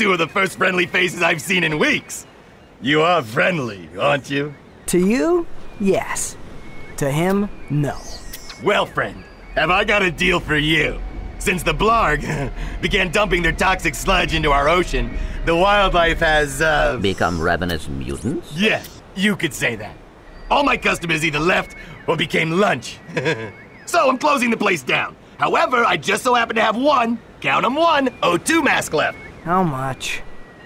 Hey, you two are the first friendly faces I've seen in weeks. You are friendly, aren't you? To you, yes. To him, no. Well, friend, have I got a deal for you? Since the Blarg began dumping their toxic sludge into our ocean, the wildlife has, uh. Become ravenous mutants? Yeah, you could say that. All my customers either left or became lunch. so I'm closing the place down. However, I just so happen to have one, count 'em one, O2 mask left. How much?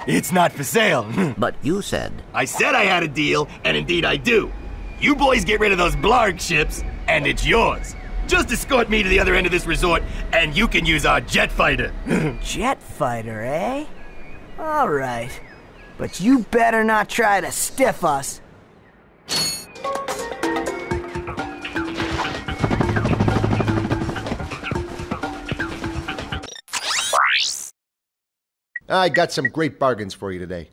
It's not for sale. But you said. I said I had a deal, and indeed I do. You boys get rid of those Blarg ships, and it's yours. Just escort me to the other end of this resort, and you can use our jet fighter. Jet fighter, eh? All right. But you better not try to stiff us. I got some great bargains for you today.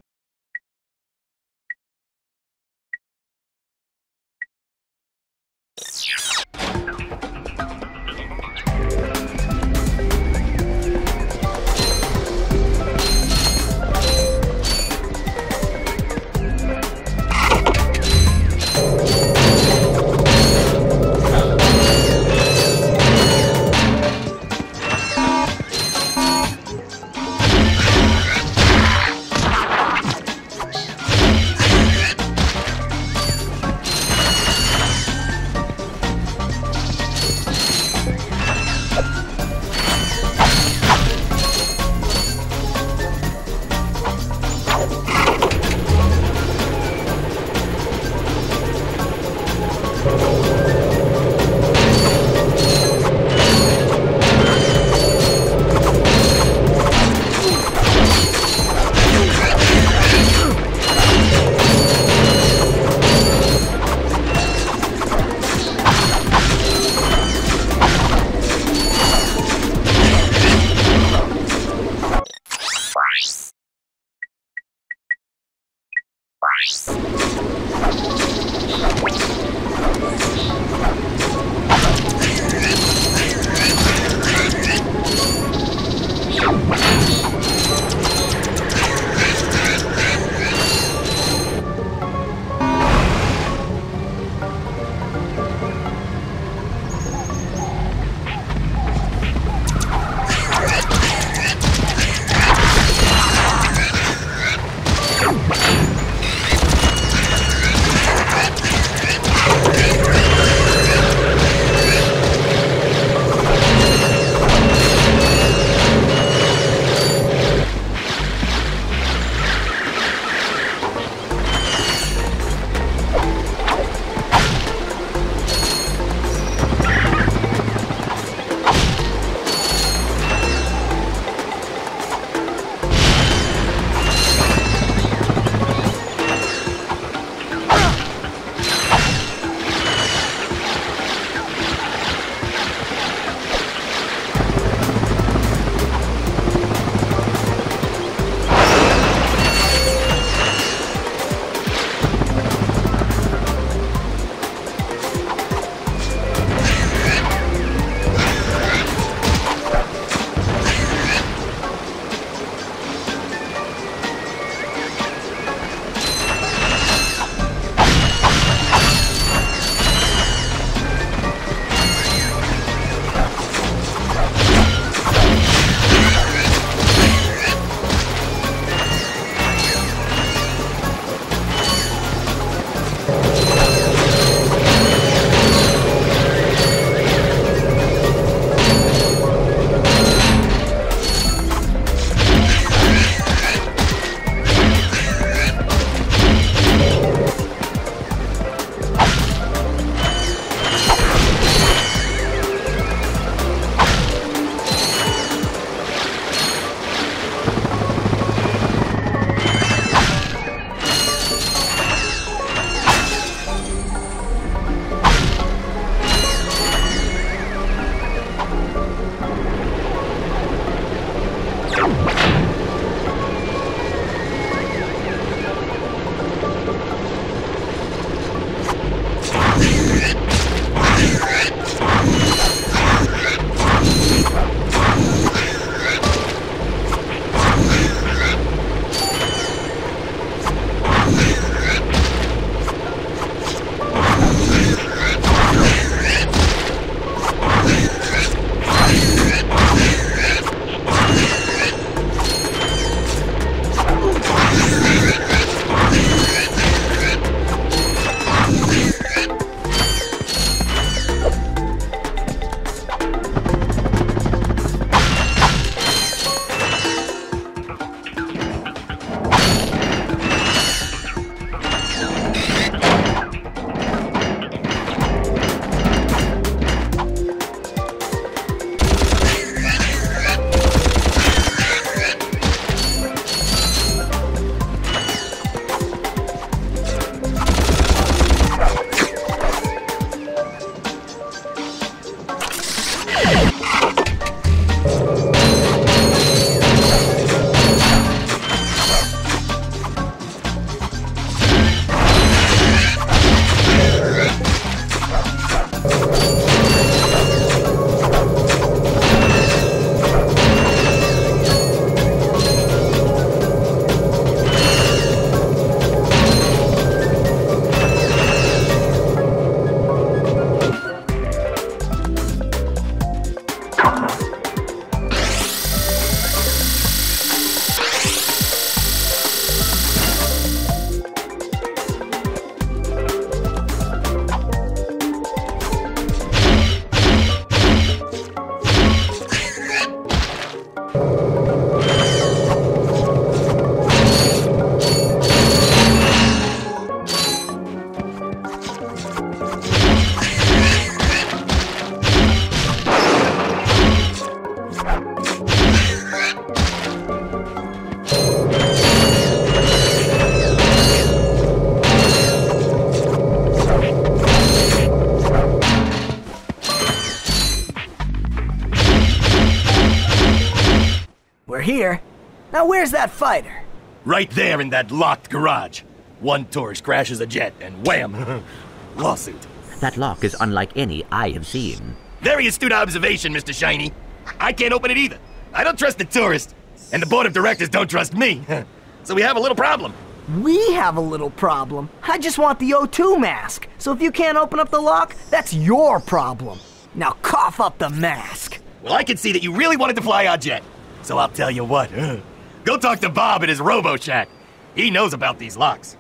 That fighter? Right there in that locked garage. One tourist crashes a jet and wham! Lawsuit. That lock is unlike any I have seen. Very astute observation, Mr. Shiny. I can't open it either. I don't trust the tourist, and the board of directors don't trust me. so we have a little problem. We have a little problem. I just want the O2 mask. So if you can't open up the lock, that's your problem. Now cough up the mask. Well, I can see that you really wanted to fly our jet. So I'll tell you what. Go talk to Bob at his Robo Shack. He knows about these locks.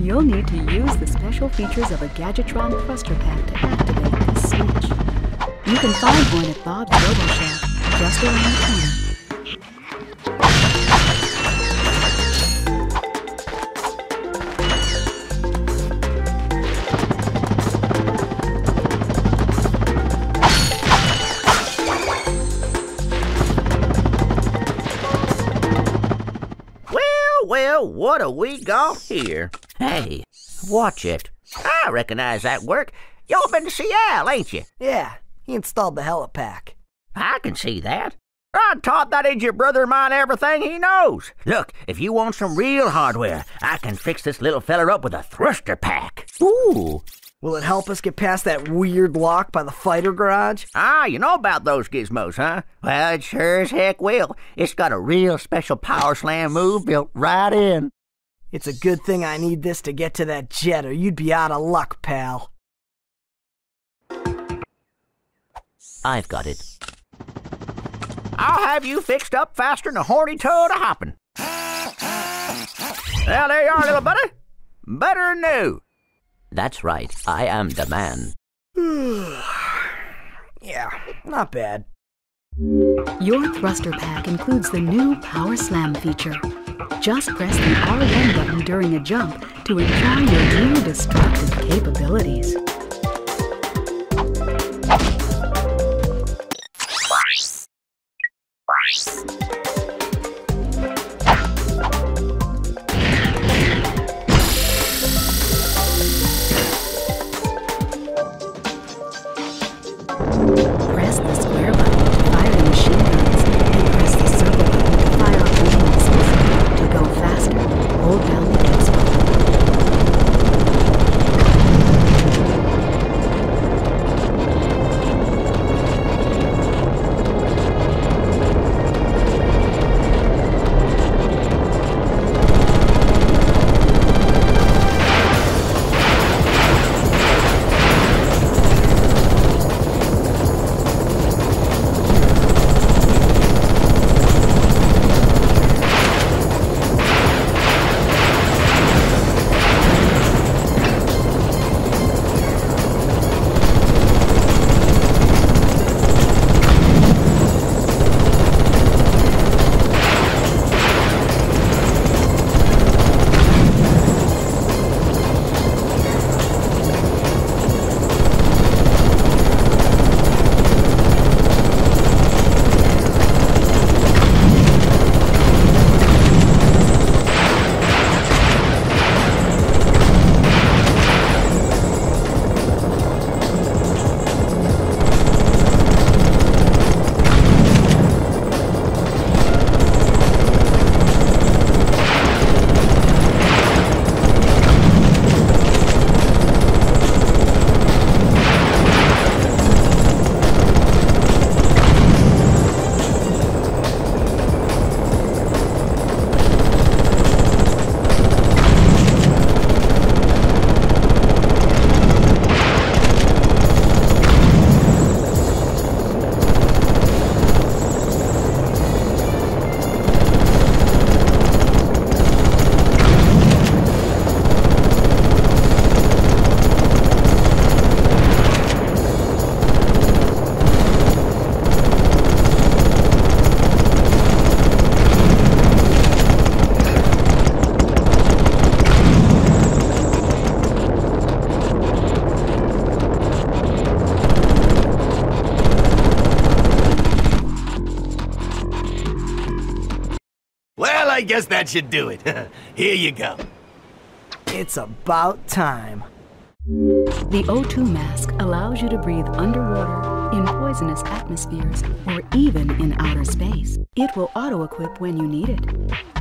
You'll need to use the special features of a Gadgetron thruster pack to activate this switch. You can find one at Bob's Robo Shack, just around the corner. What have we got here? Hey, watch it. I recognize that work. Y'all been to Seattle, ain't you? Yeah, he installed the helipack. I can see that. I taught that idiot brother of mine everything he knows. Look, if you want some real hardware, I can fix this little feller up with a thruster pack. Ooh. Will it help us get past that weird lock by the fighter garage? Ah, you know about those gizmos, huh? Well, it sure as heck will. It's got a real special power slam move built right in. It's a good thing I need this to get to that jet, or you'd be out of luck, pal. I've got it. I'll have you fixed up faster than a horny toad a hopping. Well, there you are, little buddy. Better new. That's right. I am the man. Yeah, not bad. Your thruster pack includes the new Power Slam feature. Just press the R1 button during a jump to enjoy your new destructive capabilities. That should do it. Here you go. It's about time. The O2 mask allows you to breathe underwater, in poisonous atmospheres, or even in outer space. It will auto-equip when you need it.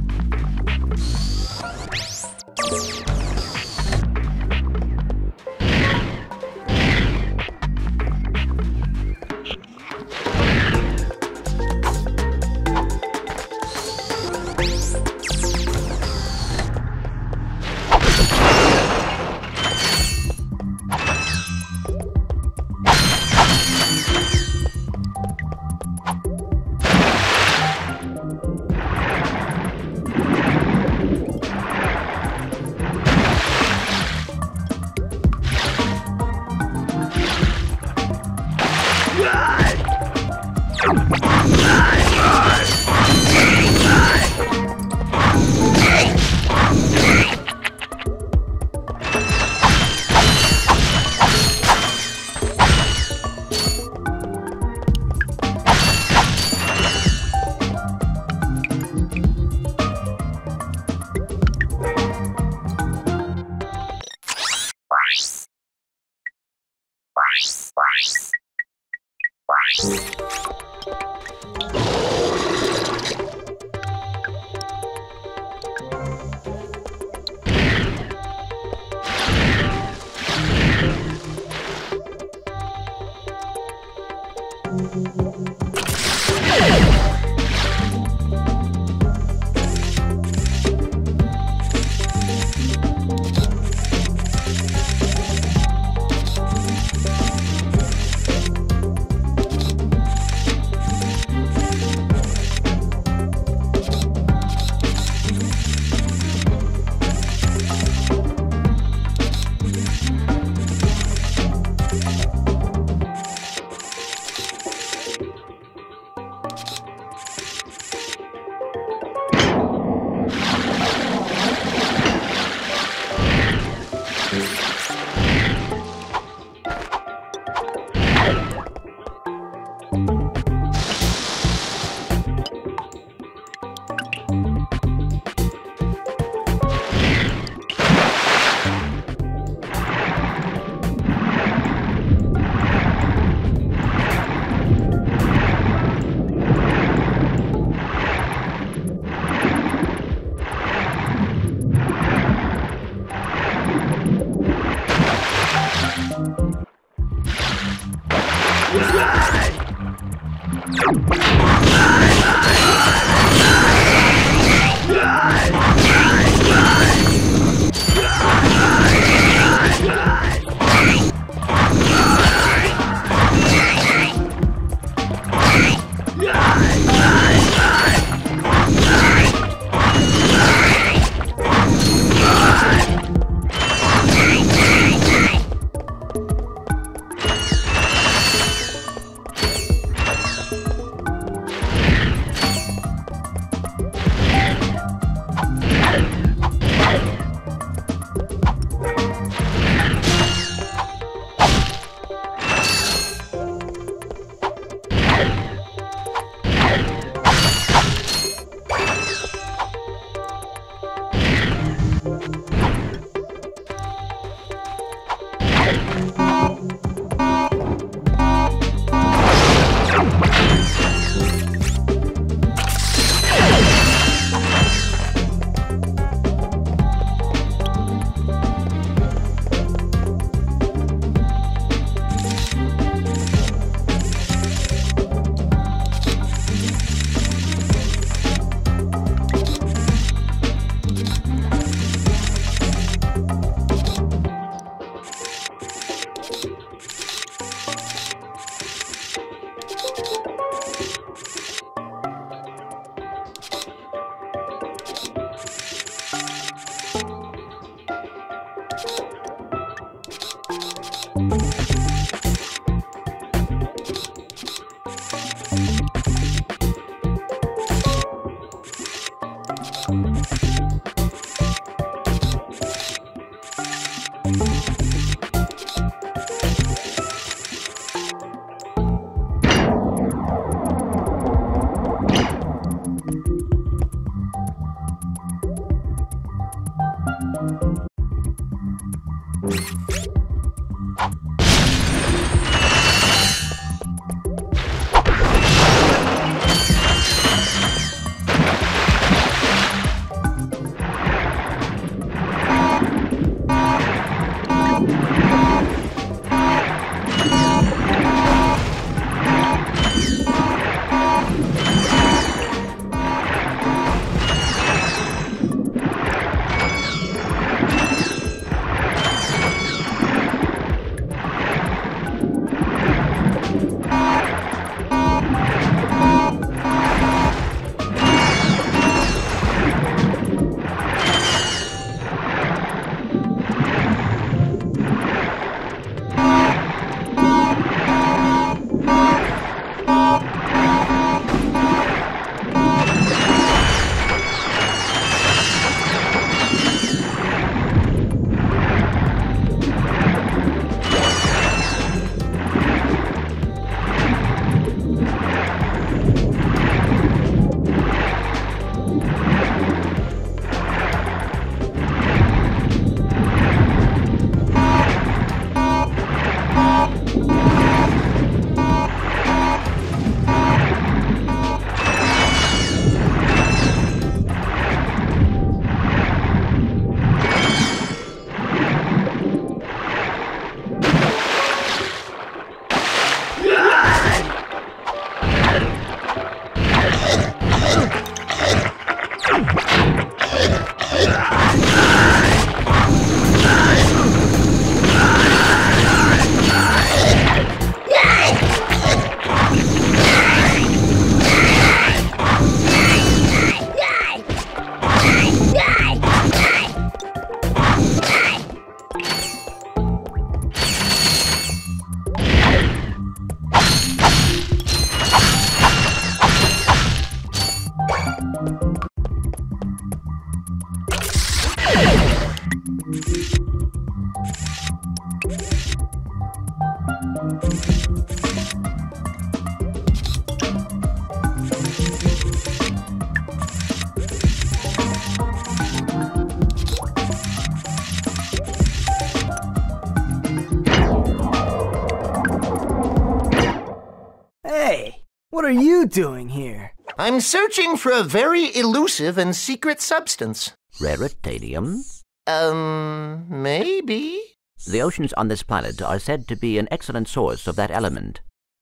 Are you doing here? I'm searching for a very elusive and secret substance. Raritanium? Um, maybe? The oceans on this planet are said to be an excellent source of that element.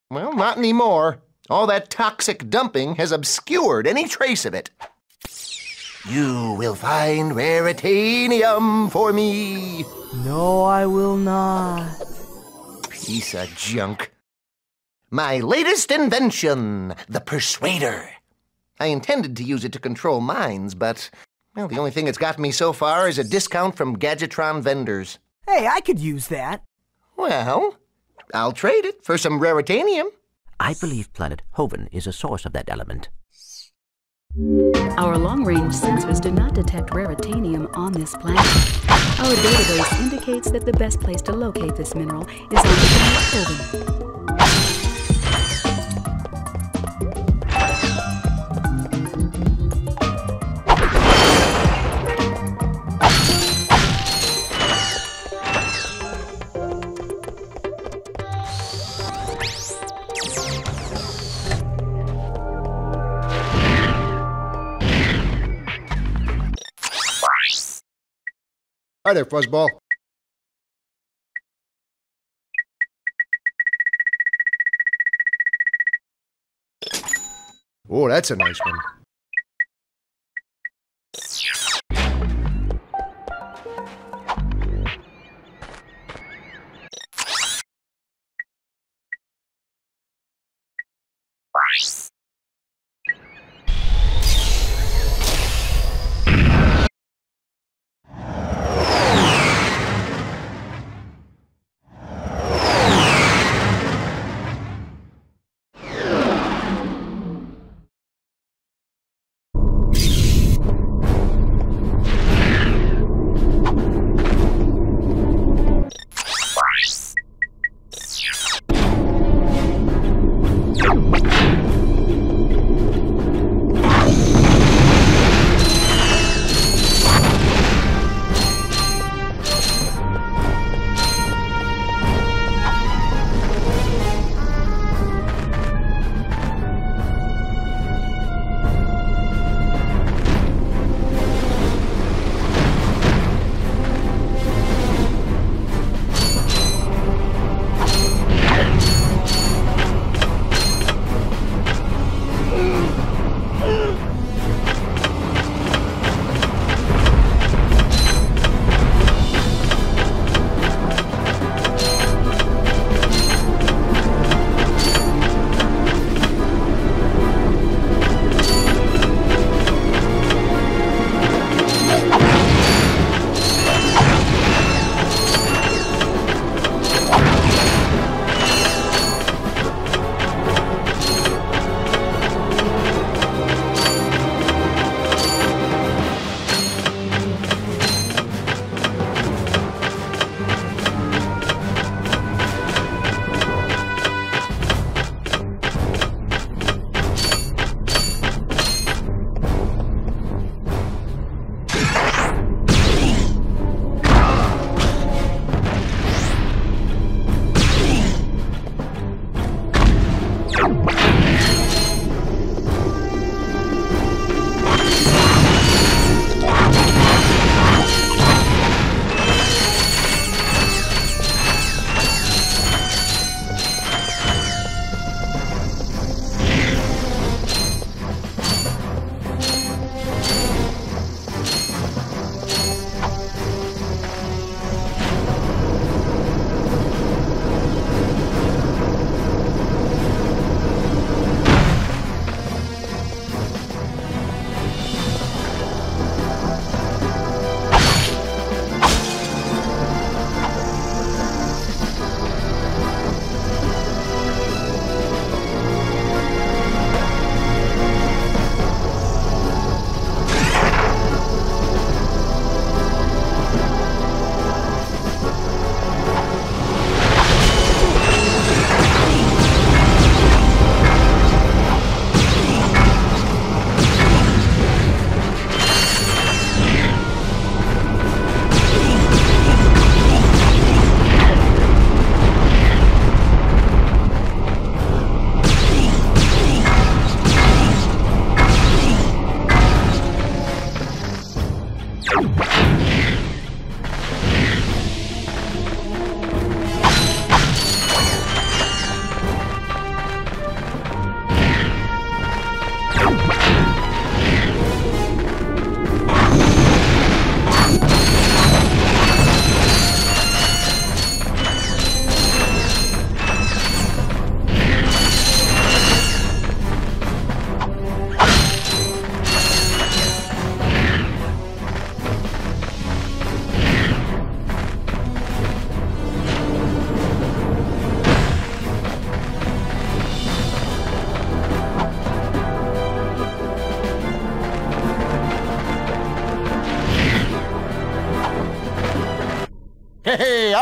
Well, not anymore. All that toxic dumping has obscured any trace of it. You will find raritanium for me. No, I will not. Piece of junk. My latest invention, the Persuader. I intended to use it to control minds, but, well, the only thing it's got me so far is a discount from Gadgetron vendors. Hey, I could use that. Well, I'll trade it for some raritanium. I believe planet Hoven is a source of that element. Our long-range sensors do not detect raritanium on this planet. Our database indicates that the best place to locate this mineral is on planet Hoven. Hi there, Fuzzball. Oh, that's a nice one. Price.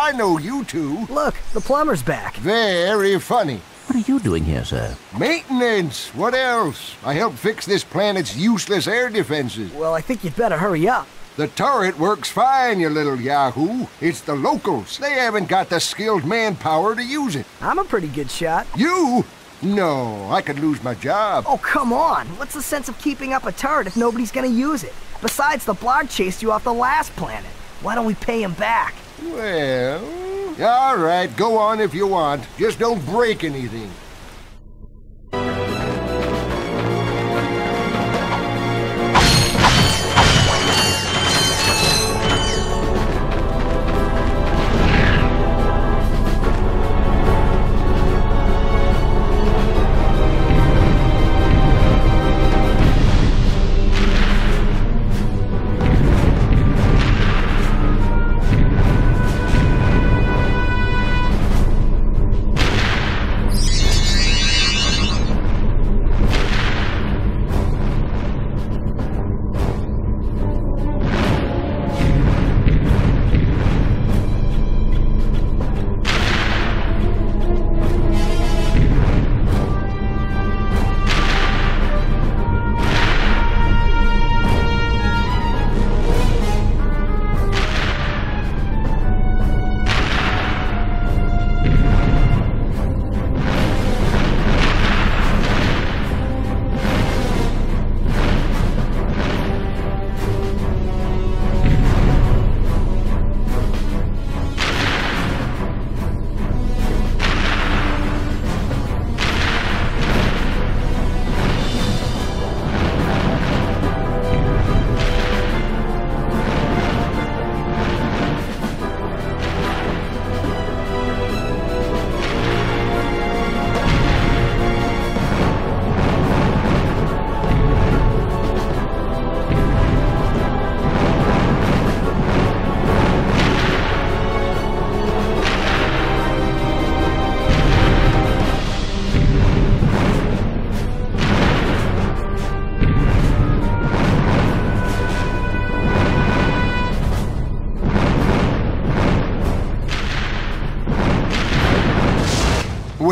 I know you two. Look, the plumber's back. Very funny. What are you doing here, sir? Maintenance. What else? I helped fix this planet's useless air defenses. Well, I think you'd better hurry up. The turret works fine, you little yahoo. It's the locals. They haven't got the skilled manpower to use it. I'm a pretty good shot. You? No, I could lose my job. Oh, come on. What's the sense of keeping up a turret if nobody's gonna use it? Besides, the Blarg chased you off the last planet. Why don't we pay him back? Well, all right, go on if you want. Just don't break anything.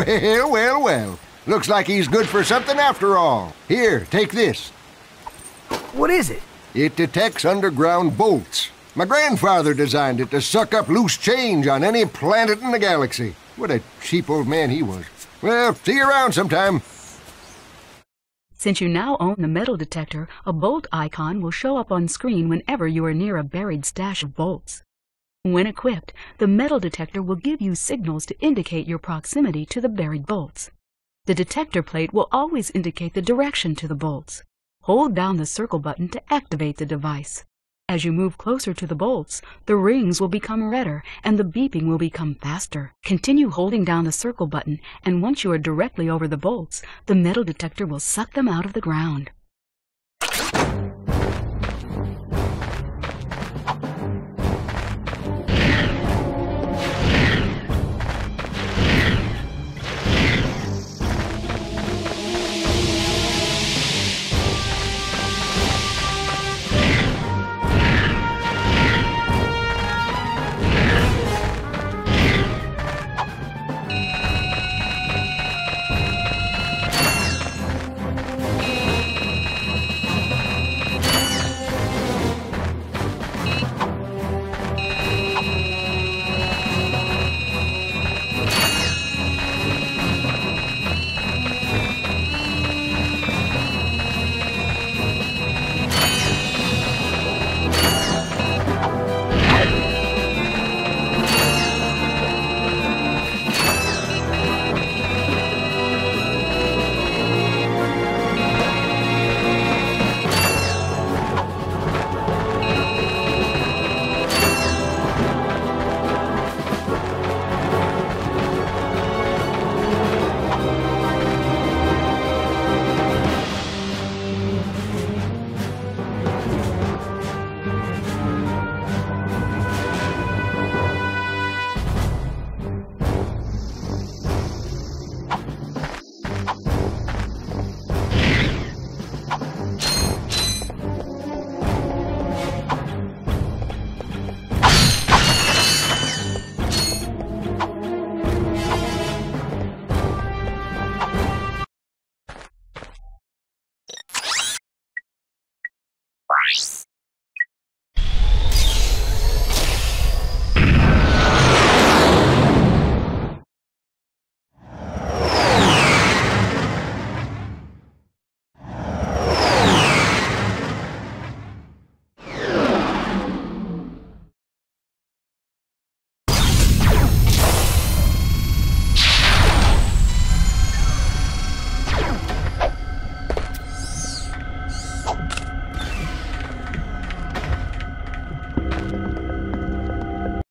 Well, well, well. Looks like he's good for something after all. Here, take this. What is it? It detects underground bolts. My grandfather designed it to suck up loose change on any planet in the galaxy. What a cheap old man he was. Well, see you around sometime. Since you now own the metal detector, a bolt icon will show up on screen whenever you are near a buried stash of bolts. When equipped, the metal detector will give you signals to indicate your proximity to the buried bolts. The detector plate will always indicate the direction to the bolts. Hold down the circle button to activate the device. As you move closer to the bolts, the rings will become redder and the beeping will become faster. Continue holding down the circle button, and once you are directly over the bolts, the metal detector will suck them out of the ground.